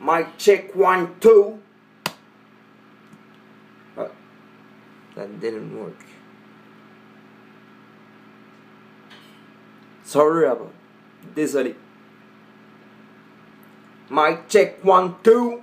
Mic check one, two. Oh, that didn't work. Sorry about Désolé. Mic check one, two.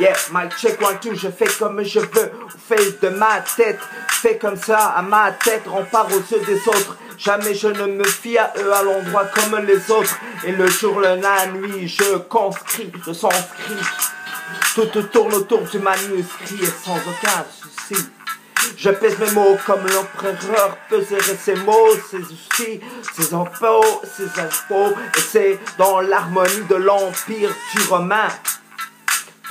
Yeah, my check one two, je fais comme je veux, fais de ma tête, fais comme ça à ma tête, rempart aux yeux des autres. Jamais je ne me fie à eux à l'endroit comme les autres. Et le jour, le la nuit, je conscris, je s'inscris. Tout tourne autour du manuscrit et sans aucun souci. Je pèse mes mots comme l'empereur peserait ses mots, ses outils, ses infos, ses infos. Et c'est dans l'harmonie de l'empire du romain.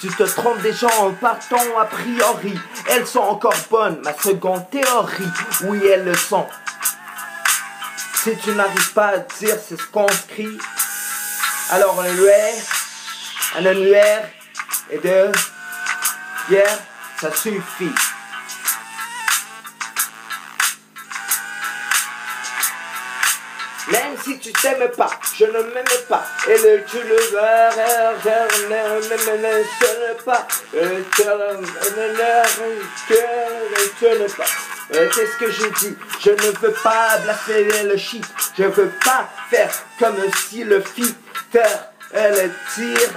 Tu te trompes des gens en partant a priori. Elles sont encore bonnes, ma seconde théorie. Oui, elles le sont. Si tu n'arrives pas à dire c'est ce qu'on crie, alors un annuaire, un annuaire et deux, yeah, ça suffit. Même si tu t'aimes pas, je ne m'aime pas. Et le tu le verras, je ne m'aime pas. Et tu ne pas. Qu'est-ce que je dis Je ne veux pas blasphémer le shit. Je veux pas faire comme si le fit faire elle tire.